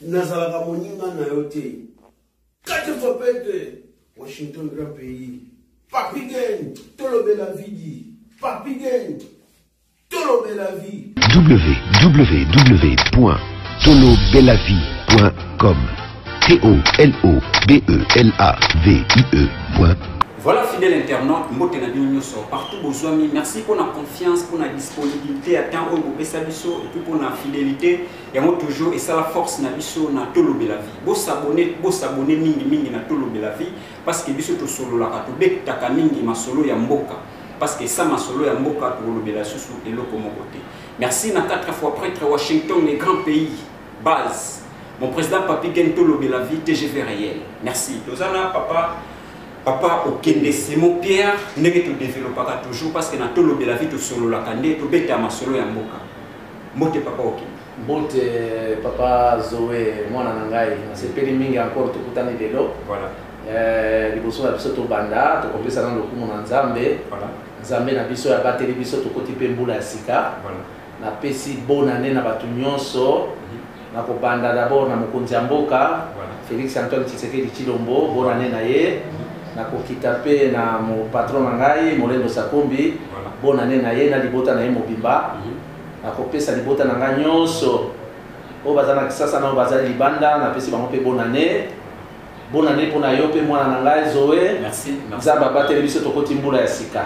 nazalaka moninga na yo te kati fopete washington grand pays papi gen tolobela vidi papi gen tolobela vie www.tolobelavie.com T-O-L-O-B-E-L-A-V-I-E. Voilà, fidèle internaute, mbote na bino nyoso, partout bozwami, merci pour la confiance, pour la disponibilité, à temps où vous et puis pour la fidélité. yango toujours esala force na biso na tolobela vie bosabone bosabone mingi mingi na tolobela vie parce que biso tosololaka tobetaka mingi masolo ya mboka parce que sa masolo ya mboka tokolobela susu eloko moko te merci na 4 fois prêtre washington le grand pays base mon président papi gen tolobela vie tgv réel merci toza na papa papa okende simon pierre ndenge todevelopaka toujours parce que na tolobela vie tosololaka nde tobeta masolo ya mboka Mbote papa oke. Mbote papa Zoe mwana na ngai nasepeli mingi encore tokutani lelo. Voilà. Eh, liboso na biso tobanda tokopesa na lokumu na Nzambe. Voilà. Nzambe na biso ya bateli biso tokoti pe mbula ya sika. Voilà. Napesi bonne année na bato nyonso. Na ko banda d'abord na mokonzi ya mboka Felix Antoine Tshisekedi Tshilombo, bonne annee na ye. Na ko kita mpe na mo patron na ngai Molendo Sakombi, bonne annee na ye na libota na ye mobimba. Na ko pesa libota na ngai nionso oyo baza na Kisasa na oyo bazali libanda, na pesi bango mpe bonne annee. Bonne annee mpo na yo mpe mwana na ngai Zoe. Nzambe abateli biso tokoti mbula ya sika.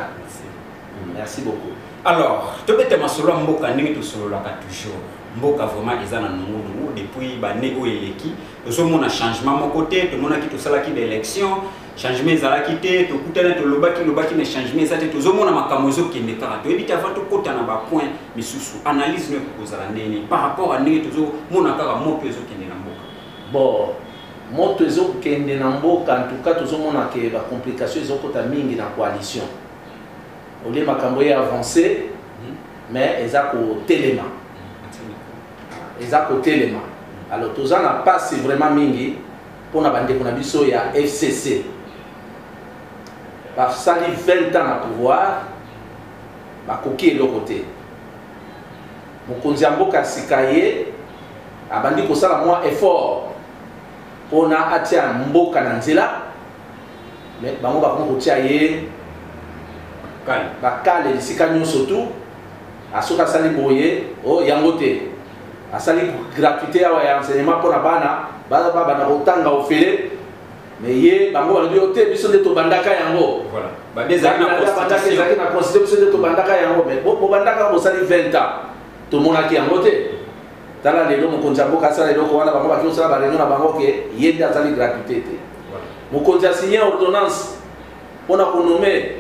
merci beaucoup alors tobeta masolo ya mboka ndenge tosololaka toujours mboka vraiment eza na nungunungu depuis bane oyo eleki tozomona changement moko te tomonaki tosalaki baélection changement ezalaki te tokutani tolobaki lobaki mais changement eza te tozomona makambo ezokende kaka toyebi te avant tokota na bapoint misusu analyse no ekoki kozala ndenge nini par rapport a ndenge tozomona kaka moto ezokende na mboka bon moto ezokende na mboka en tout cas tozomona ke bacomplication ezokota mingi na coalition olie makambo ye avance mais eza kotelema eza kotelema alors toza na pasi vraiment mingi mpo na bandeko na biso ya fcc basali 20 ans na pouvoir bakoki eloko te mokonzi ya mboka sika ye abandi kosala mwa effort mpo na atia mboka na nzela mais bango bakomi kotia ye bakale esika nyonso tu asoki asali boye o oh, yango te asali gratuité awa ya enseignement mpo na bana babanda kotanga ofele mais ye bango balobi yo te biso nde tobandaka yango ezalaki na constitution biso nde tobandaka yango mais bobandaka bosali 20 ans tomonaki yango te Tala lelo mokonzi ya mboka asala eloko wana bango baki kosala bareunion na bango ke ye nde azali gratuité te mokonzi asigne ordonnance mpo na konome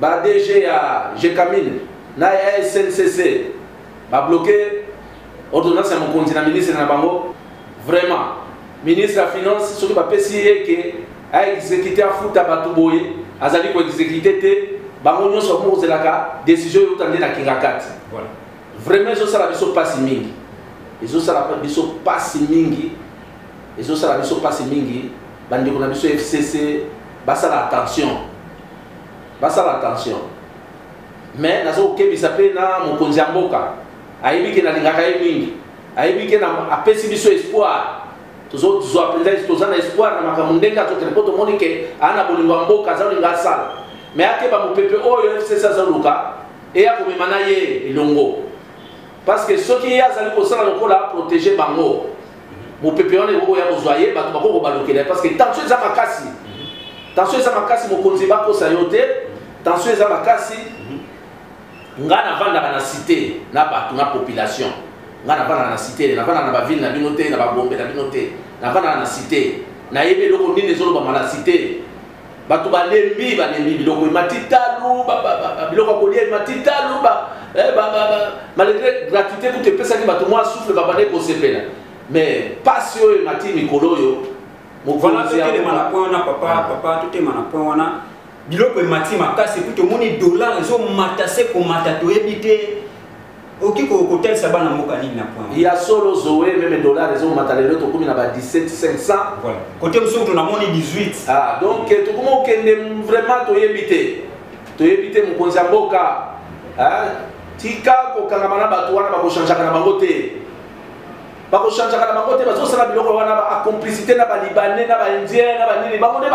ba dg ya gecamine na ya sncc babloke ordonnance ya mokonzi na ministre na bango vraiment ministre ya finance soki bapesi ye ke aexekite afuta bato boye azali koexekite te bango nyonso bakomokozelaka desizio euta nde na kingakati Vraiment ezosala biso pasi mingi. Ezosala biso pasi mingi. Ezosala biso pasi mingi. Bandeko na biso FCC basala attention. Basala attention. Mais nazo kokebisa pe na mokonzi ya mboka. Ayebi ke nalingaka ye mingi. Ayebi ke na apesi biso espoir. tozozwa mpenza toza na espoir na makambo ndenge azokende mpo tomoni ke aa na bolingo ya mboka azolinga asala me akeba mopepe oyo fcc azoluka Eya komema na ye elongo. Parce que soki ye azali kosala lokola a proteger bango, mopepe wana ekoki koya kozwa ye, bato bakoki kobalukela ye parce que tension eza makasi. Tension eza makasi, mokonzi bakosa yo te, tension eza makasi. Nga navandaka na cite na bato na population. Nga navandaka na cite te, navandaka na ba ville na bino te, na ba Gombe na bino te. Navandaka na cite. Nayebi eloko nini ezolobama na cite. bato balembi balembi biloko emati talo biloko ya kolia emati talo eh, malgré gratuité kutu epesaki bato mwa souffle babandaki kosepela mais mpasi oyo emati mikolo oyo mokonziaelema na point wana papa ah. papa totema na point wana biloko emati makasi kutu omoni dollar ezomata se komata toyebi te oki kotalisa bana mboka nini na point ya solo zoe meme dollar ezomata lelo tokumi na ba 17500 kote mosusu kutu namoni 18 ah, donc eh, tokoma okende vraiment toyebi te toyebi te mokonzi ya mboka tika kokangama na bato wana bakochangeaka na bango te bakochangeaka na bango te bazosala biloko wana ba complicité na balibanais na baindien na banini bango nde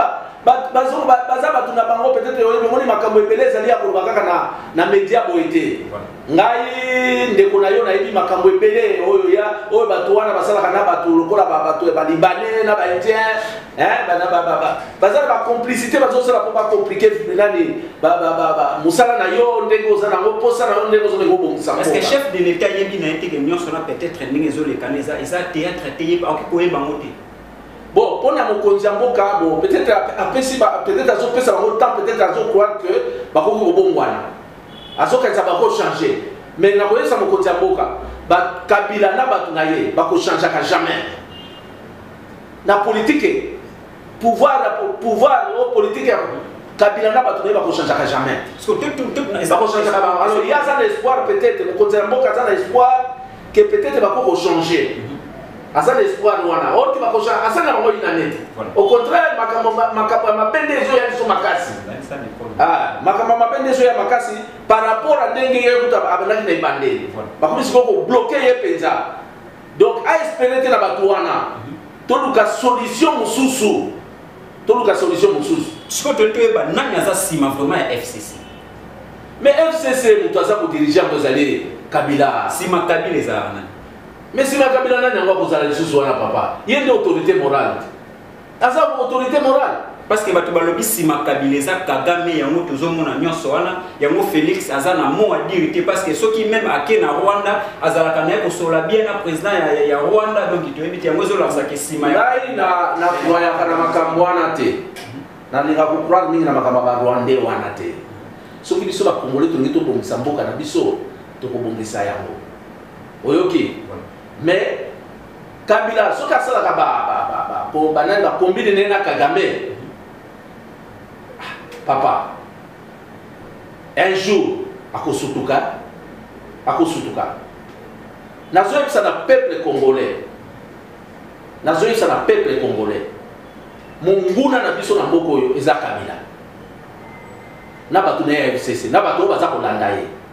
baza bato na bango peut-être oyebi omoni makambo ebele ezali ya koloba kaka na, na media boye te ngai ndeko na yo nayebi makambo ebele oyo ya oyo bato wana basalaka na bato lokola bato ya balibanais na baindien Eh, bana ba ba ba baza ba complicité bazo sala ko ba compliquer nani ba ba ba ba musala na yo ndenge oza nango posa na yo ndenge ozo ndenge obongisa parce que chef de l'état yebi na yete que nyonso na peut-être ndenge ezo leka eza eza théâtre te yebi akoki koyeba ngo te bon mpo na mokonzi ya mboka bon peut-être apesi peut-être azopesa bango temps peut-être azo croire que bakoki kobongwana azokanisa bako changer mais nakoyebisa mokonzi ya mboka bakabila na bato na ye bakochangeaka jamais na politique pouvoir pouvoir o oh, politique ya kabila na bato na ye bakochangeaka jamais bakochangeaka bango alors ye aza na espoir peut-être mokonzi ya mboka aza na espoir que peut-être bako kochanger mhm. aza na espoir wana orki bakosha aza na bango inane te au contraire makambo makambo ya mabe nde ezoya biso makasi ah, makambo ya mabe nde ezoya makasi par rapport a ndenge ye kuta abandaki na ebandeli bakomi sikoyo kobloke ye mpenza Donc a espere te na bato wana toluka solution mosusu toluka solution mosusu sikoyo toyei toyeba nani aza nsima vraiment ya fcc mais fcc moto aza kodirige yango ezali kabila nsima kabila ezalaka nani mais nsima kabila nani yango akozala lisusu wana papa ye nde autorité morale aza autorité morale parce que bato balobi nsima kabila eza kagame yango tozomona nyonso wana yango félix aza na mot à dire te parce que soki meme ake na rwanda azalaka naye kosola bien na président ya, ya, ya rwanda donc toyebi te yango ezolakisa ke nsima ngai na croyaka na makambo wana te nalinga kocroire mingi na makambo ya barwandais wana te soki biso bakongole tolingi tobongisa mboka na biso tokobongisa yango oyoki mais kabila soki asalaka ba, ba, ba, ba, po banani bakombine naye na kagame ah, papa un jour akosutuka akosutuka nazoyebisa na peuple congolais nazoyebisa na peuple congolais monguna na biso na mboka oyo eza kabila na bato na ye ya fcc na bato oyo baza kolanda ye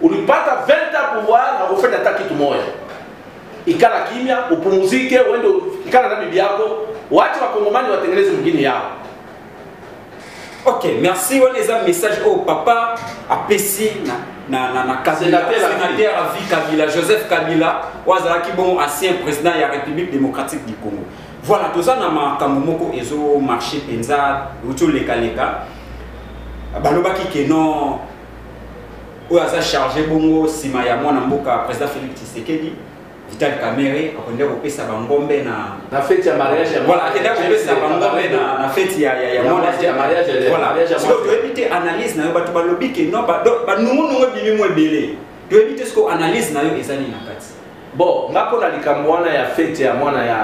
Ulipata 20 ans pouvoir na kufanya hata kitu moja. Ikala kimya, upumuzike, uende ikala na bibi yako, waache wakongomani watengeneze mgini yao. Ok, merci. Wana eza message oyo papa apesi na na na na Kabila, sénateur à vie Kabila, Joseph Kabila, oyo azalaki bon ancien président ya République démocratique du Congo. Voilà, toza na makambo moko ezo marché penza, uti oleka leka. Balobaki que non oyo aza charge bongo nsima ya mwana mboka président félix tshisekedi vital kamere akende kopesa bangombe na na feti ya mariage ya voilà akende kopesa bangombe na na feti ya ya mwana ya mariage ya voilà siko toyebi te analyse na yo bato balobi ke non banungunungu ebimi mo ebele toyebi te siko analyse na yo eza nini na kati bon nga mpo na likambo wana ya feti ya mwana ya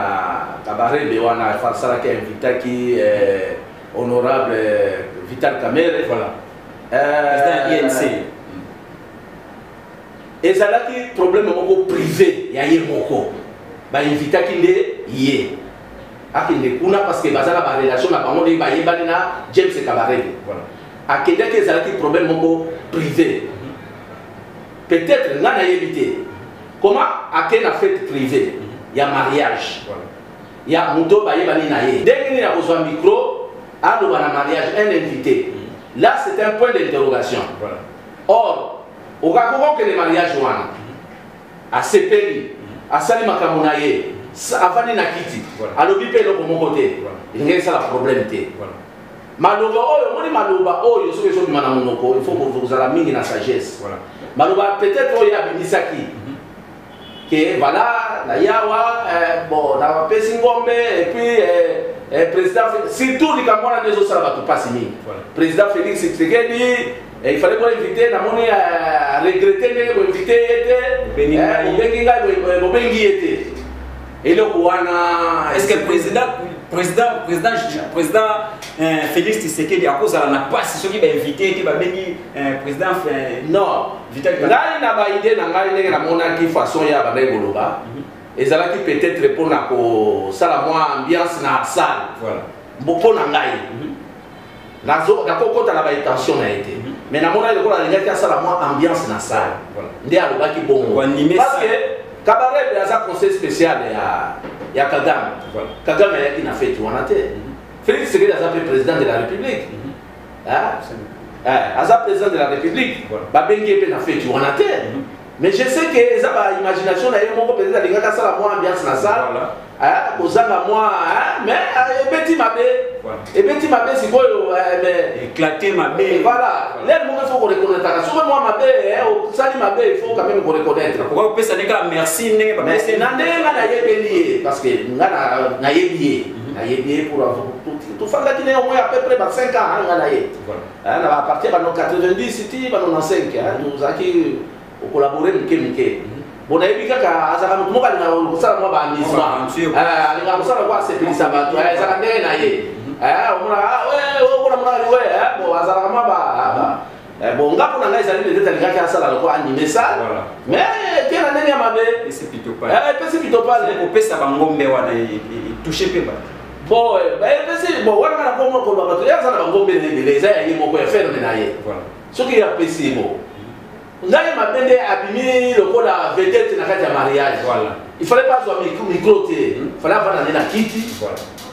kabarebe wana asalaki invitaki eh, honorable eh, vital kamere voilà président ya inc ezalaki problème moko privé ya ye moko bainvitaki nde ye akende kuna parce que baza na barelation na bango ndenge bayebani na james kabarebe akendaki ezalaki problème moko privé peut-être ngai nayebi te comment ake na fete privé ya mariage voilà. ya moto bayebani na ye ndenge nini akozwa micro aloba na mariage un invité mm. là c'est un point d'interrogation voilà. or okakoki okende mariage wana mm. asepeli mm. asali makambo na ye avandi na kiti alobi mpe eloko moko te elingi esala problème te maloba oyo omoni maloba oyo soki ezobima na monoko il faut kozala mingi na sagesse maloba peut-être oyo abimisaki que voilà na yawa eh, bon na bapesi ngombe et puis eh, eh, président surtout likambo wana nde ezosala bato mpasi mingi président félix tshisekedi eh, il fallait koinvite namoni eh, regrete ndenge koinvite ye te obengi eh, ngai bobengi ye te eloko wana est ce que président président président président eh, félix tshisekedi akozala na mpasi soki bainvite te babengi Eh, président fait non vitali ngai na ba idée na ngai ndenge namonaki façon ya bandaki koloba mhm. ezalaki peut-être mpo na kosala mwa ambiance na salle voilà. mpo na ngai mhm. nakokota na baintention na ye te mhm. mais namonaki lokola alingaki asala mwa ambiance na salle nde alobaki bongo parce que kabarebe aza conseil spécial ya, ya kagame kagame ayaki na feti wana te felix sekedi aza mpe président de la république eh, aza président de la république babengi ye mpe na feti wana te mhm. mais je sais que eza baimagination na ye moko peut-être alingaki asala mwa ambiance na sale eh, kozanga mwa eh, mais eh, ebeti mabe ebeti mabe sikoyo éclate mabe voilà lele moko ifo koreconnaîtraka soki mwa mabe osali mabe ifo quand même koreconnaître okoki kopesa nde kaka merci ndenge na ndenge nga nayebeli ye parce que nga nayebi ye nayebi ye pour tofandaki na ye omoi à peu près ba 5 ans nga na ye na bapartir bano 90 ti bano na 5 tozalaki okolabore moke moke bon nayebi kaka azalaka moto moko alingaka kosala mwa baamusement alingaka kosala mwa asepelisa bato ezalaka ndenge na ye omonaka okonamonaka liwe bon azalaka mwa Eh, bon nga mpona ngai ezali peut-être alingaki asala lokola anime sale mais te na ndenge ya mabe epesi pitopale eh, kopesa bangombe wana e, e, e, touche mpe bato bon epesi bon wana kana mpo mokoloba bato ye aza na bangombe na ebele eza ya ye moko ya ferme na ye soki ye apesi ye bo ngai mabe nde abimi lokola vedete na kati ya mariage il fallait pas azwa micro te hmm. fallait avanda nde na kiti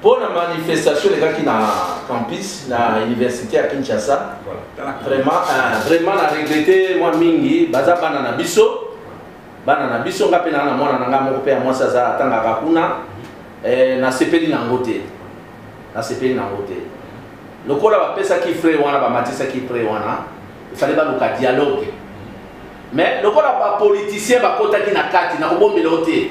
mpo na manifestation elekaki na campus na université ya kinshasa vraiment euh, vraiment na regrete mwa mingi baza bana na biso bana na biso nga mpe naa na mwana na ngai moko mpe ya mwasi aza atangaka kuna eh, nasepeli na yango te nasepeli na yango te lokola bapesaki frai wana bamatisaki frai wana efali baluka dialogue mais lokola bapoliticien bakotaki na kati na kobombela o te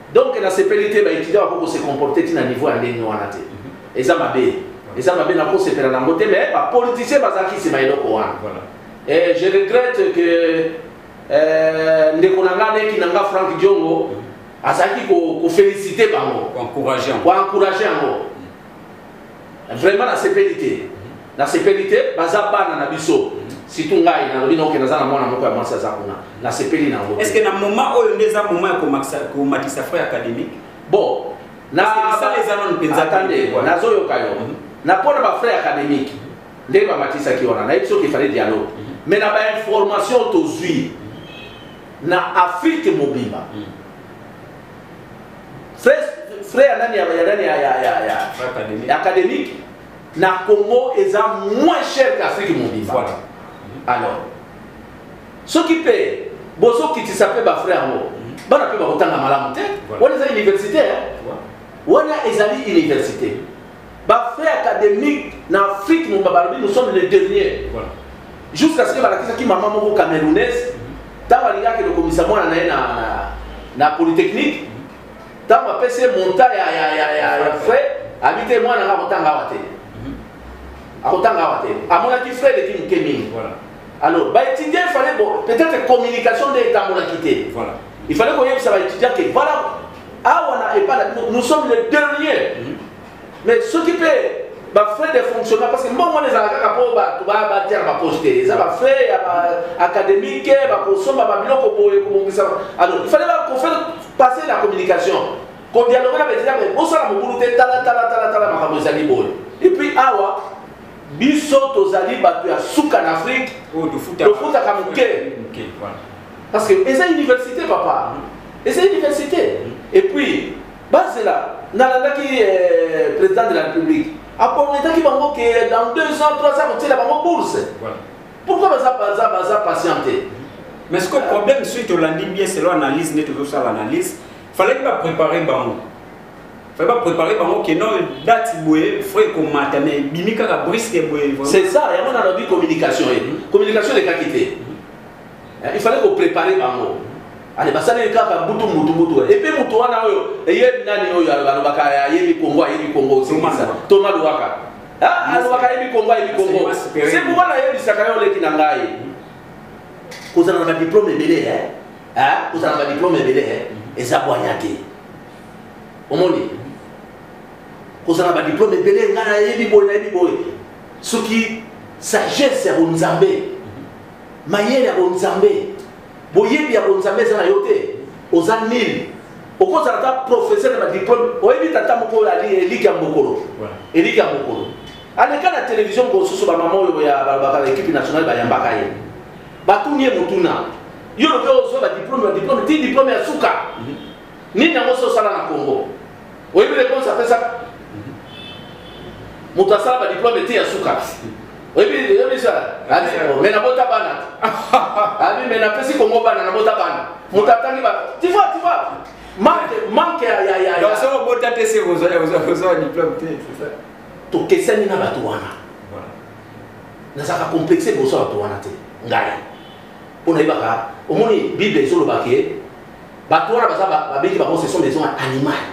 Donc na sepeli te ba étudiants bako ko se comporter ti na niveau ya ndenge wana te. Eza mabe. Eza mabe na ko sepela na ngote mais ba politiciens bazaki sima eloko wana. Voilà. Et je regrette que euh, ndeko na nga leki na nga Frank Diongo azalaki ko, ko féliciter bango. Ko encourager. Ko encourager yango. vraiment nasepeli te nasepeli te baza bana na biso surtout ngai nalobi naoke naza na mwana moko ya mwasi aza kuna nasepeli na yango est ce que na moment oyo nde eza moment ya komatisa frais académique bon nasala eza nano mpenza atande nazoyoka yo mhm. na mpo na bafrais académique ndenge bamatisaki wana nayebi soki efale dialogue mhm. mais na bainformation tozwi na afrique mobimba mhm. frais ya nani ya nani ya ya ya ya académique académique na Congo eza moins cher qu'Afrique mobimba voilà. alors soki pe bozo kitisa pe ba frais yango mhm. bana pe bakotanga malamu te wana eza université wana ezali université Ba frais academiques na Afrique mon balobi nous sommes les derniers. Voilà. Jusqu'à ce que balakisaki maman moko camerounaise ntango alingaki lokomisa mwana na ye na, na polytechnique ntango apesi ye monta ya, ya, ya, ya, ya frais abi te mwana nga akotanga awa te mhm. akotanga awa te amonaki frais eleki moke mingi alors baétudie fale bo peut-être communication nde etambolaki te voilà. Il fallait qu'on yebisa ba étudiants que voilà awa na epa na bino nous sommes les derniers mhm. mais soki mpe bafrais de fonctionnement parce que mbongo wana ezalaka kaka mpo bato batiaka bapoche te eza bafrais ya baacadémique bakosomba babiloko boye kobongisa alors il fallait bakofaire passer la communication kodialoge na baetudiant boye bosala mobulu te talatalatatala makambo ezali boye epuis awa biso tozali bato ya suka na afrique oh, tofutaka moke Parce que eza université papa. Eza université. Et puis bazela nalandaki euh, président de la République aprometaki bango que dans deux ans trois ans kotiela bango bourse. Voilà. Pourquoi baza baza baza patienté? Mais ce que problème suite tolandi bien selon analyse nde tozosala analyse fallait ba préparer bango fallait ba préparer bango que non date boye frais ekomata mais ebimi kaka brisque boye c'est ça yango nalobi communication ye communication elekaki te il fallait ko preparer bango ale basaleli kaka butu mutu mutu epe mutu wana oyo eye nani oyo alobaka ayebi kongo ayebi kongo osimisa toma luwaka ah, alobaka ayebi kongo ayebi kongo se pourkoi nayebisaka yo oleki na ngai kozala na badiplome ebele eh? eh? kozala na badiplome ebele eh? eza bwanya te omoni kozala na badiplome ebele ngai nayebi boye nayebi boye soki sagesse ya bonzambe mayele ya bonzambe boyebi ya bonzambe eza na yo te oza nini okozala ata professeur na badiplome oyebi tata moko oyo ali eliki ya mbokolo eliki ya mbokolo aleka na televizio moko mosusu bamama oyo ya balobaka na ekipe nationale bayambaka ye batuni ye motuna yo lobi ozwa badiplome badiplome ti diplome ya suka mhm. Nini yango osi osala na Congo? Oyebi reponse apesa? Moto asala ba diplome ti ya suka. Oyebi oyebi ça? Abi mais na bota bana. Abi mais na pesi Congo bana na bota bana. Moto atangi ba. Tu vois, tu vois. Manque manque ya ya ya. Donc ça bota te se vous avez vous avez diplome te, c'est ça? Tokesani na bato wana. Nazaka complexe boso bato wana te. Ngai. Mpo nayebaka, omoni, Bible ezoloba ke bato wana baza babeti bango, ce sont des hommes animales.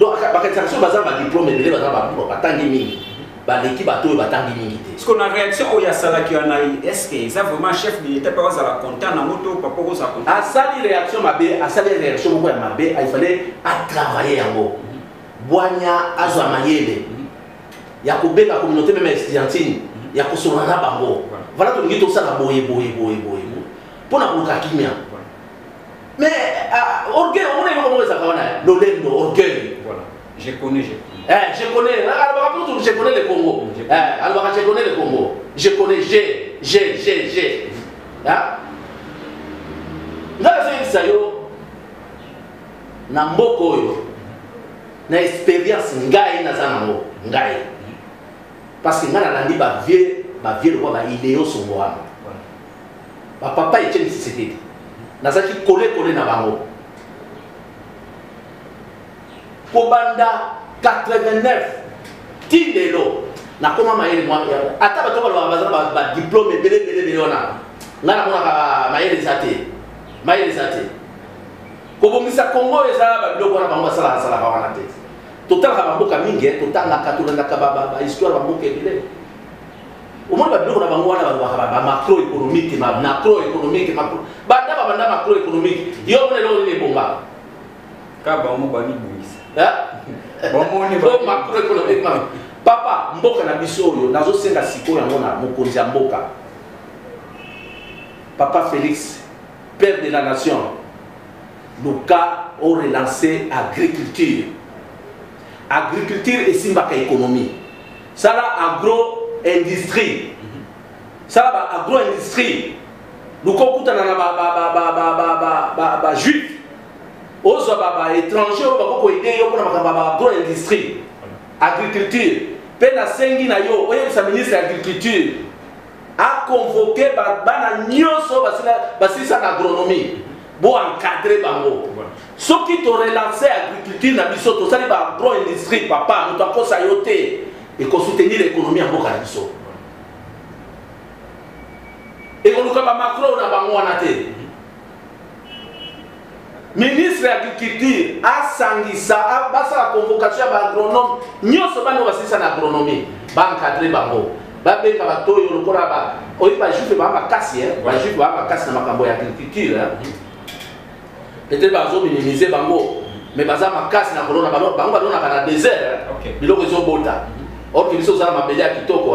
Donc bakatisa biso baza ba diplôme ebele, baza batangi mingi baleki bato oyo batangi mingi te ce qu'on a réaction oyo asalaki wana est ce que eza vraiment chef de l'état mpe azala content nango to papa okozala content asali réaction mabe asali réaction moko ya mabe il fallait atravaille yango bwanya azwa mayele ya kobenga communauté meme estudiantine ya kosolola na bango vala tolingi tosala boye boye boye boye mpo na koluka kimia mais ah, orgueil omona eloko moko ezalaka wana lolendo orgueil je connais je connais eh, je connais alobaka mpo je connais le congo eh, alobaka je connais le congo je connais je je je je ngai nazoyebisa yo na mboka oyo na experience ngai naza nango ngai parce que ngai nalandi bavie bavie lokwa baideo songo wana bapapa etienne tshisekedi nazalaki kolekole na bango kobanda 89 ti lelo nakoma mayele mwa ata bato balobaka bazala badiplome ebele ebele ebele wana ngai namonaka mayele eza te mayele eza te Kobongisa Congo eza ba biloko wana bango basalaka salaka wana te. Totalaka ba mboka mingi, eh, totangaka, tolandaka ba ba ba histoire ba mboka ebele. Omoni ba biloko na bango wana balobaka ba ba macro économique, ma macro économique, macro. Banda ba banda macro économique. Yo mona eloko nini ebonga? Ka bango moko bamibongisa. Eh? Bamoni ba Oyo macro économique ma. Papa, mboka na biso oyo nazosenga sikoyo yango na mokonzi ya mboka. Papa Felix, Père de la nation luka o relancer agriculture agriculture esimbaka economie sala agro industrie sala ba agro industrie luka okutana na ba ba ba ba ba ba ba ba ba juif ozwa ba ba étranger oyo bako koide yo mpona makambo ba agro industrie agriculture mpe nasengi na yo oyebisa ministre ya agriculture a convoquer ba bana nyoso basila basilisa na agronomie bo encadrer bango soki to relancer agriculture na biso tosali ba agro industrie papa moto akosa yo te ekosoutenir économie ya mboka na biso ekoluka ba macro na bango wana te ministre ya agriculture asangisa basala convocation ya baagronome nyonso bana basilisa na agronomie baankadre bango babenga bato oyo lokola ba oyi bajupe baa makasi eh? bajupe baa makasi na makambo ya agriculture eh? peut-être bazominimize bango mais baza makasi na kolona bango balonaka na désert eh? biloko ezobota orke biso ozala mabele ya kitoko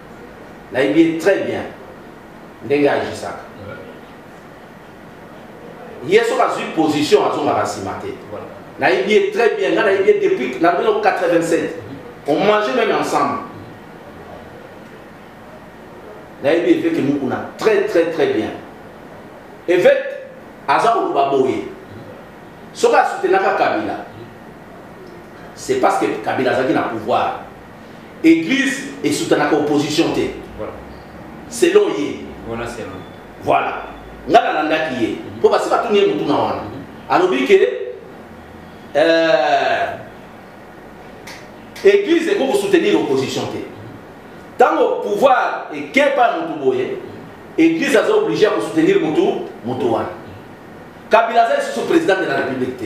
nayebi ye très bien ndenge agisaka ye soki azwi position azongaka nsima te nayebi ye très bien ngai nayebi ye depuis na 1987 on mange même ensemble nayebi eveke mokuna très très très bien eveke aza koloba boye soki asutenaka kabila c'est parce que kabila azalaki na pouvoir Eglise et soutenaka opposition te. Voilà. Selon ye. Voilà selon. Voilà. Nga na landaki ye. Mhm. Po basi batuni ye mutuna wana. Mhm. Alobi ke euh, Eglise et pour soutenir l'opposition te. Tant au pouvoir et qu'est pas mutu boye, Eglise a obligé à soutenir mutu mutu wana. Kabila aza sous président de la République te.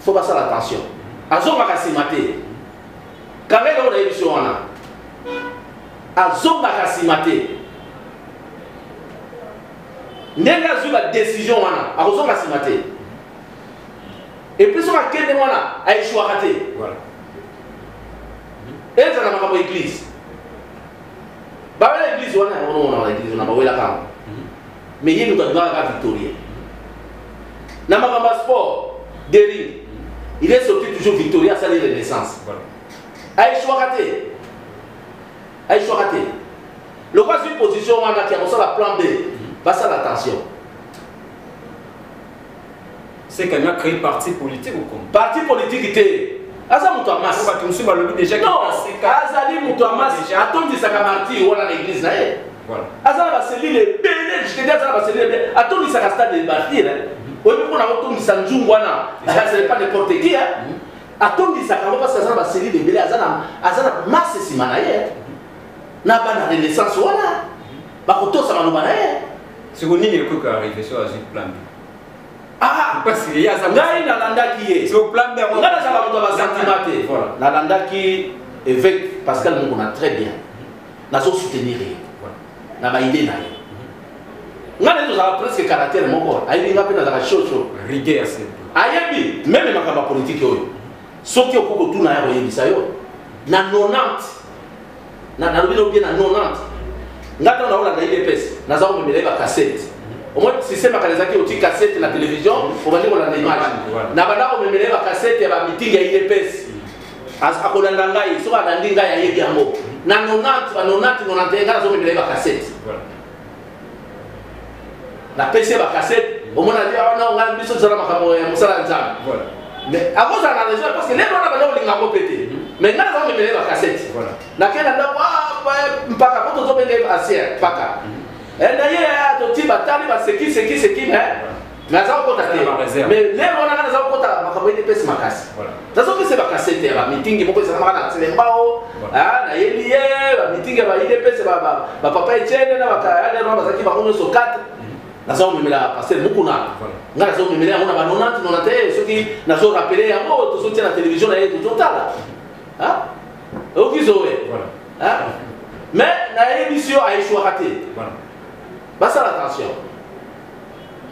faut basala attention azongaka nsima te kanga eloko na ye biso wana azongaka nsima te ndenge azwi badecision wana akozonga nsima te epuis soki akende wana aeshuaka te ezala na makambo ya eglise bawela eglise wana yango nomona na eglise wana bawelaka yango mais ye moto abimaka kaka victorien na makambo ya sport dering il est sorti toujours victorien asali renaissance aeshwaka te aeshwaka te lokola azwi position wana ti akosala plan b basala attention C'est qu'elle a créé parti politique au Congo. Parti politique était. aza moto ya masi bato mosusu balobi deja non azali moto ya masi atondisaka martir wana na église na ye aza na baselile ebele jtedi aza na baselile ebele atondisaka stade de martir mhm. oyebi mpona kotondisa nzungu wana azali pas n'importe qui mhm. atondisaka yango parce aza na baselile ebele aza na masi nsima na ye mhm. na bana renaissance wana bakotosa maloba na ye siko nini ekoki koarrive so azwi plan Ah, ngai nalandaki ye ngai nazala moto ya basentima te nalandaki évêque pascal mokona très bien nazo soutenir ye na baide na ye ngai nde tozala presque caractère moko ayebi ngai mpe nazalaka shosho rigueur ayebi meme makambo ya politike oyo soki okoki kotuna ya koyebisa yo na 90 na nalobi no bien na 90 nga ntango naolanda idps naza komemela ye bacassette omoi systeme akala ezalaki oti cassette na télévision obandi kolanda image na banda komemela ye bacassette ya bamitingi ya idps akolanda ngai soki alandi ngai ayebi yango na 90 ba 90 91 nga nazomemela ye bacassette napesi ye bakasete omona ti awa nao ngai biso tozala makambo ya mosala ya nzambe mais akozala na raison parce que lelo wana banda olinga yango mpe te mhm. mais ngai naza komemele bakasete nakei na ndako mpaka po tozobenge asia mpaka mhm. eh, na ye eh, toti batali baseki seki seki mais naza kokota te mais lelo wana nga naza kokota makambo ete epesi makasi nazopesa bakasete ya bamitingi moko ezalamaka na tilembao ah, nayeli ye bamitingi ya baidps bapapa etiene na bakayalerwa bazalaki bango nyonso 4 mhm. naza komemela paster mokuna nga naza komemela yango na ba 90 nona te soki nazo rapele yango tozotia na televizio na ye tozotala ah? okizowe ah? mais nayebisi yo aeshuaka te basala attention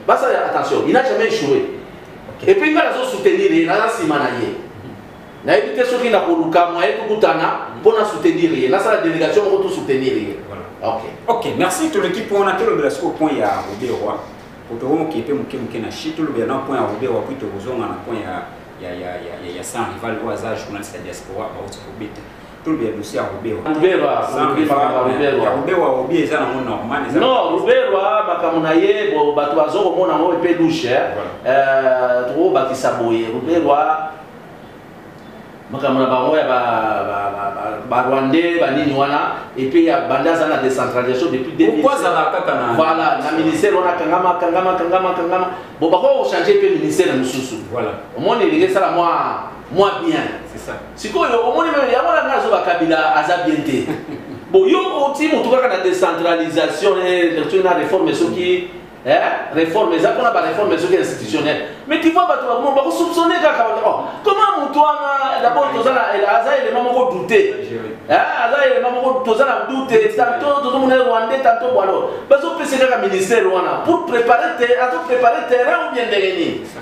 basalela attention il n'a jamais échoué et puis nga nazo soutenir ye naza nsima na ye nayebi te soki nakoluka moyen tokutana mpo na soutenir ye nasala délégation moko to soutenir ye ok ok merci toleki mpo wana tolobela sikoyo point ya roberwa po tokomoke mpe moke moke na shi tolobela na point ya roberwa puis tokozonga na point ya ya ya ya ya sans rival oyo aza journaliste ya diaspora bauti kobeta tolobi ya dossier ya ruberwa ruberwa ya ruberwa obi eza nango normal eza non ruberwa makambo na ye bo bato bazo komona yango mpe lushe euh, tokobakisa boye ruberwa makambo na bango ya barwandais banini wana epuis ya banda aza na décentralisation depuis voilà na ministère wana kangama kangama kangama kangama bo bakoki kochange mpe ministère mosusu omoni elingi esala mwa bien Sikoyo omoni meme yango na ngai azoba kabila aza bien te bon yo oti motu kaka na décentralisation soki eh, na réforme soki eh, réforme eza mpona baréforme soki institutionnel mais tu vois bato bakomo bakosoupçonne kaka oh, comment motu wana d'abord toza na aza élément moko doute eh, aza élément moko toza na doute tanto tozomona rwandais tanto bwalo bazopesa kaka ministère wana pour préparer azoprépare terrain ou bien ndenge nini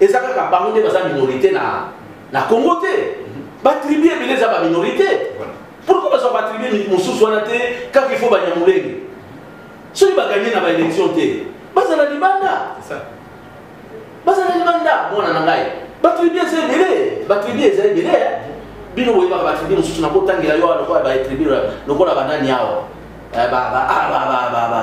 Eza kaka bango nde baza minorite na na Congo te. Ba tribu ebele eza ba minorite. Pourquoi bazwa ba tribu mosusu wana te kaka il faut banyamulenge. Soki ba gagner na ba élection te, bazala libanda. C'est ça. Bazala libanda mwana na ngai. Ba tribu eza ebele, ba tribu eza ebele. Bino boyebaka ba tribu mosusu nakotangela yo lokola ba tribu lokola banani awa. Eh, ba ba ah, ba ba ba ba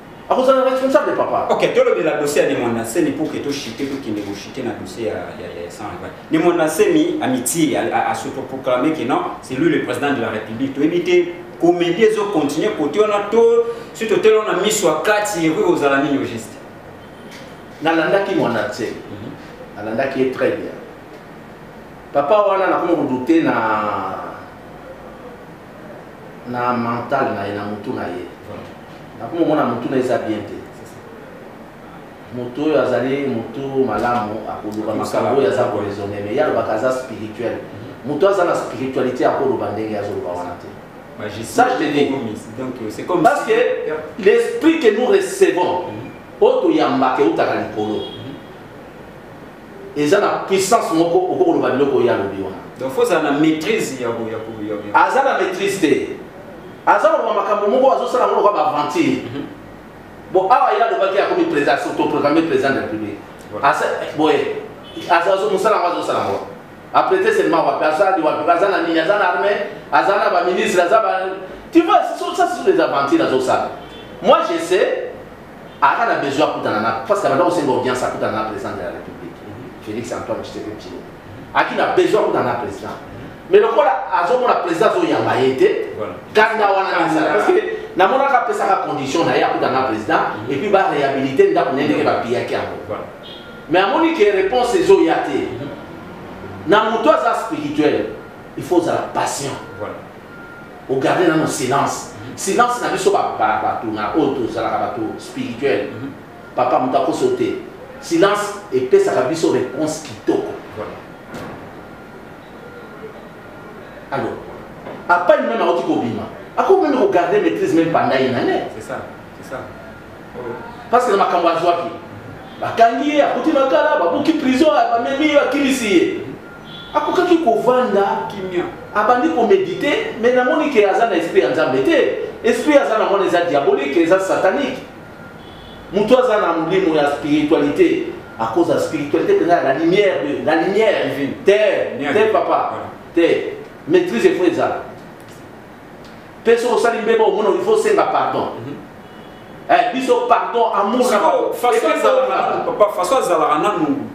akozala responsable papa ok tolobela dossier ya nemwanda nsemi mpo ke toshite tokende koshite na dossier ya, ya, ya, ya sans rival nemwanda nsemi amitie asotoproclame ke non c'est lui le président de la république toyebi te comédie ezocontinue kote wana to soki toteli wana miso ya kati ekoki kozala nini au juste nalandaki mwana nse mhm. nalandaki ye très bien papa wana nakomi kodute na na mental na ye na mutu na ye nakomi omona mutu na eza bien te moto oyo azali moto malamu akoluka makambo oyo aza koraisonne me ye alobaka aza spirituel moto mhm. aza na spiritualité akoloba ndenge azoloba wana te ça je te dis euh, parce que l'esprit que nous recevons mhm. oyo toyambaka eutaka likolo eza na puissance moko okoki koloba biloko oyo alobi wana donc faut ozala na maîtrise ya aza na maîtrise te aza koloba makambo moko azosala yango lokola baaventure mhm. bon awa ye alobaki akomi président autoproclame président de la république boye mosala yango azosala yango aprete seulement wapi azali wapi aza na nini aza na armée aza na baministre aza ba tu vois ça sur les aventures azosala moi je sais Aka na besoin akutana na parce que abanda kosenga audience akutana na président de la république Félix Antoine Tshisekedi Tshilombo aki na besoin akutana na président mais lokola azomona président azoyamba ye te kanda wana nazala parce que namonaka apesaka condition na ye akutana na président mhm. epuis baréhabilite ndako na ye ndenge bapiyaki yango mais amoni ke réponse ezoya te mhm. na moto aza spirituel il faut ozala patient o garder nanu silence silence na biso bato na oyo tozalaka bato spirituel mhm. papa moto akoso te silence epesaka biso réponse kitoko alors apa ye meme akoti kobima akoki meme kogarde maîtrise meme panda ye na ne parce que na makambo azwaki bakangi ye akuti makala babuki prison bamemi bakilisi ye akokaki kovanda kimia abandi komedite me namoni ke aza na esprit ya nzambe te esprit aza na mwana eza diabolike eza satanike moto aza na molimo ya spiritualité à cause de la spiritualité que la lumière de la lumière divine terre terre papa terre maîtrise efo ezala mpe soki osali mbeba omona il faut osenga pardon mhm. eh, biso pardon amourpapa façon azalaka nanu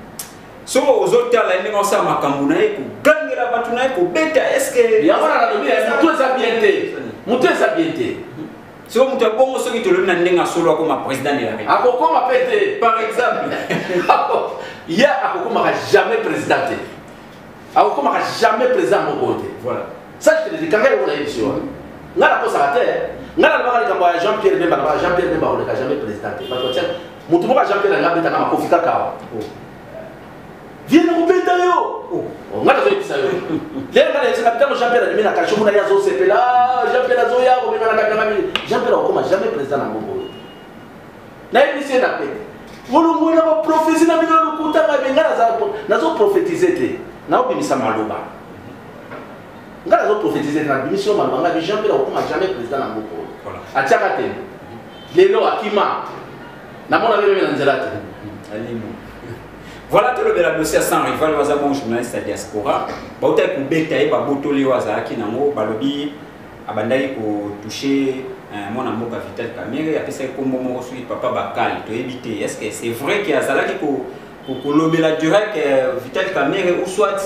soki ozotala ye ndenge osala makambo na ye kogangela bato na ye kobeta eske yango na nalobi moto eza bien te moto eza bien te soki moto ya bongo soki tolobi na ndenge asolo akoma président de la république akokoma mpe te par exemple ye akokomaka jamais président te akokomaka jamais président ya moko te voilà ça je te dis kanga eloko na ye biso wana nga nakosaka te nga nalobaka likambo ya jean pierre bemba nabaka jean pierre bemba akoleka jamais président te bato batia motu moko ya jean pierre anga abetanga makofi kaka awa oh. vie nakobeta yo oh. oh, nga nazoyebisa yo lelo nga nayebisaka ntango jean pierre adimi na kasho kuna ye azosepela ah, jean pierre azoya kobengana kabila mingi jean pierre akokoma jamais président na moko nayebisi ye na pete bolongwe na baprofesi na bino lokuta ngai me ngai nazoprofetize te naobimisa maloba ngai nazoprofetize te nabimisi yo maloba ngai bijan mpe nakokoma jamais président na moko atiaka te lelo akima namona bino mpe na nzela te voilà tolobela dosi ya sans rival oyo aza bon journaliste ya diaspora bautaki kobeta ye babotoli oyo azalaki nango balobi abandaki ko toucher eh, mwana mboka Vital Kamerhe apesaki kombo moko soki papa Bakali toyebi te est-ce que c'est vrai que azalaki ko kolobela direct eh, Vital Kamerhe ou soit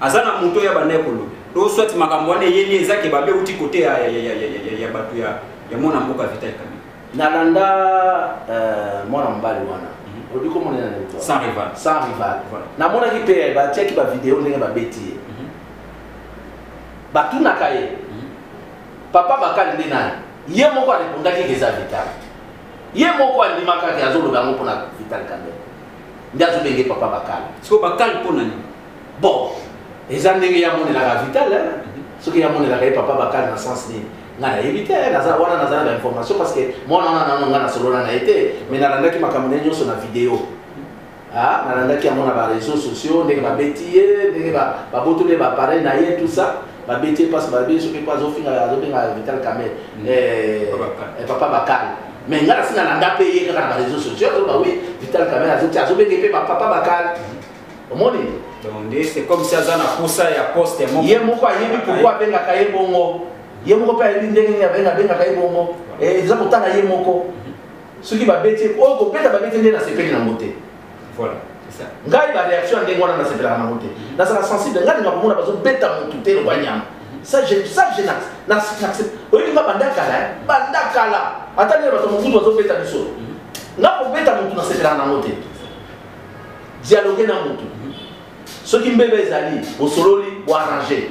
aza na moto ya bandaki koloba ou soit makambo wana eyeli eza ke babe uti kote ya, ya, ya, ya, ya, ya bato ya, ya mwana mboka Vital Kamerhe nalanda euh, mwana mobali wana mhm. obi komonela na sans rival sans rival voilà. namonaki mpe batiaki bavideo ndenge babeti ye batunaka ye papa bakali nde nani ye moko arepondaki ke eza vital ye moko andimaka ke azoloba yango mpona vital kandela nde azobenge papa bakali siko bakali mpo nani bon eza ndenge ye amonelaka vital soki ye amonelaka ye papa bakali na sens nini nga nayebi te naza wana naza na bainformation parce que mwana wana nango nga nasolola na ye te mais nalandaki makambo na ye nyonso na video Ah, nalandaki yango na ba réseaux sociaux ndenge babeti ye ndenge babotoli ye bapareil na ye tout ça babeti ye mpasi balobi ye soki mpo azofinga azobenga vital kamel mm. eh, eh, papa bakali mais ngai nasi nalanda mpe ye kaka na ba réseaux sociaux azoloba wi vital kamel azoti azobenge mpe bapapa bakali mm. omoni c'est comme si aza na posa ya poste ye moko ayebi pourkoi abengaka ye bongo ye moko mpe ayebi ndenge nini abengaka ye bongo eh, eza kotala ye moko soki babeti ye oyo kobeta babeti nde nasepeli nango te voilà ngai baréaction ya ndenge wana nasepelaka nango te nazala sensible ngai linga komona bazobeta motu te lokola nyama ça je ça je n'accepte oyebi nga banda kala banda kala ata ndenge bato mobutu bazobeta biso nga kobeta motu nasepelaka nango te dialogue na motu soki mbeba ezali bosololi boarrange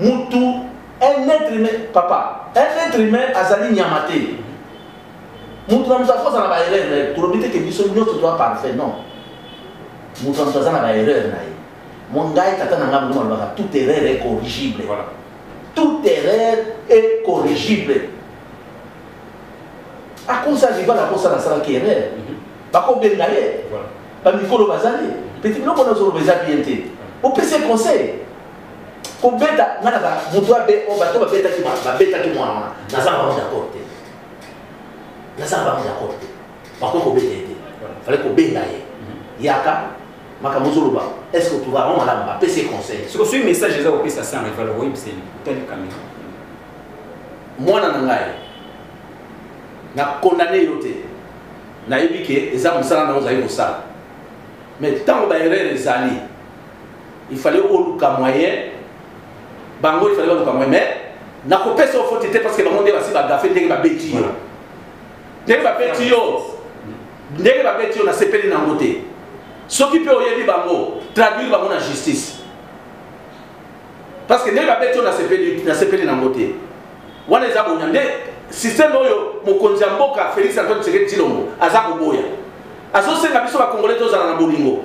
motu un être humain papa un être humain azali nyama te moto na moto akoza na baerreur na ye tolobi te ke biso nyonso toa parfait non moto na moto aza na baerreur na ye mo ngai tata na ngai mokoma alobaka tout erreur est corrigible voilà. tout erreur est corrigible akosa rival akosala asalaki erreur mhm. bakobenga ye bamikolo bazali peti biloko nazoloba eza bien te opesi conseil kobeta nga na ba moto abe o oh, bato babetaki babetaki mwana wana naza na bango d'accord te naza na bango d'accord te bakoki kobeta ye te fale kobenga ye yaka makambo ozoloba est ce que otuka yango malamu bapesi ye conseil soki soki message eza kopesa sans rival okoyebiseli otali kamera mwana na ngai na condamne yo te nayebi ke eza mosala na yo ozali kosala mais ntango baerreur ezali il fallait oluka moyen bango il fallait baluka moyen mais nakopesa yo foti te parce que bango nde basi bagafe ndenge babeti yo ndenge babeti yo ndenge babeti yo nasepeli nango te soki mpe oyebi bango traduire bango na justice parce que ndenge babeti yo nasepeli nango te wana eza bonya nde systeme oyo mokonzi ya mboka félix antoine tshisekedi tshilombo aza koboya azosenga biso bakongole tozala na bolingo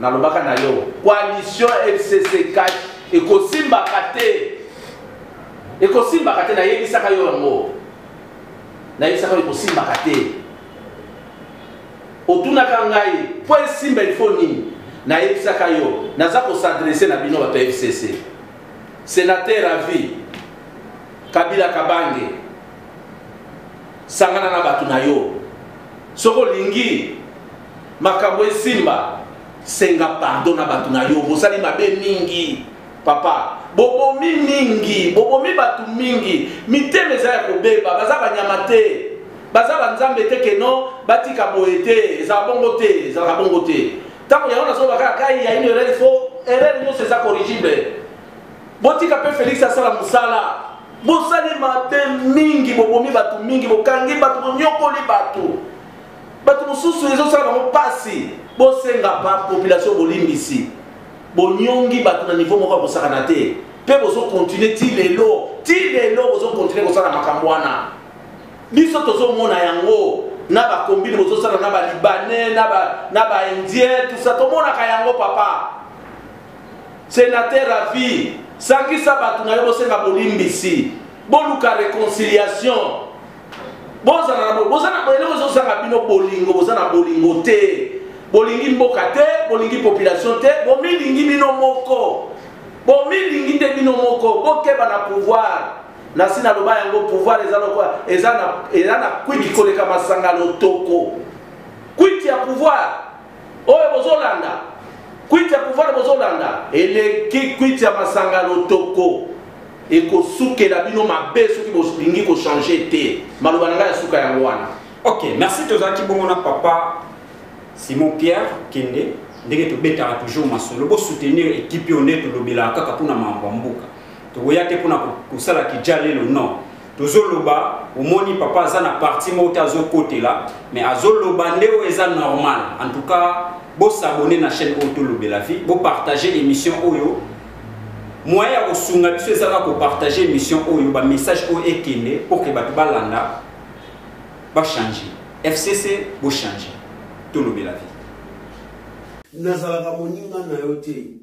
nalobaka na yo coalition fcc cash ekosimbaka te ekosimbaka te nayebisaka yo yango nayebisaka yo ekosimbaka te otunaka ngai mpo esimba ilfo nini nayebisaka yo naza kosadrese na bino bato ya fcc senateur à vie kabila kabange sangana na bato na yo soki olingi Makambo esimba senga pardon na bato na yo bosali mabe mingi papa bobomi mingi bobomi bato mingi mitema eza ya kobeba baza banyama te baza banzambe te keno batika boye te ezala bongo te ezalaka bongo te ntango yango nazoloba kaka kai ya une erreur fo erreur nyonso eza corrigible botika mpe félix asala mosala bosali mabe mingi bobomi bato mingi bokangi bato bonyokoli bato bato mosusu ezosala bango mpasi bosenga ba population bolimbisi bonyongi bato na niveau moko ya kosakana te mpe bozokontinue ti lelo ti lelo bozokontinue kosala makambo wana biso tozomona yango na bakombini bozosala na balibanais na baindien tusa tomonaka yango papa senateur a vie sangisa bato na yo bosenga bolimbisi boluka reconciliation bozala na bo- boza na eloko ezozanga bino bolingo boza na bolingo te bolingi mboka te bolingi population te bomilingi bino moko bomilingi nde bino moko bokeba na pouvoir nasi naloba yango pouvoir eza lokola eza na eza na kwiti koleka masanga lotoko kwiti ya pouvoir Oyo bozolanda kwiti ya pouvoir bozolanda eleki kwiti ya masanga lotoko ekosukela bino mabe soki bolingi kochange te maloba na ngai ya suka yango wana ok merci tozalaki bongo na papa simon pierre kende ndenge tobetaka toujours masolo bosoutenir ekipe oyo nde tolobelaka kaka mpona makambo ya mboka tokoya te mpona kosala kijalelo non tozoloba omoni papa aza na parti moko te azokotela mais azoloba nde oyo eza normal en tout cas bosabone na chaîne oyo tolobela vie bopartage émission oyo moyen ya kosunga biso eza kaka kopartage émission oyo bamessage oyo ekende pour ke bato balanda bachange fcc bochange tolobela vie nazalaka moninga na yo te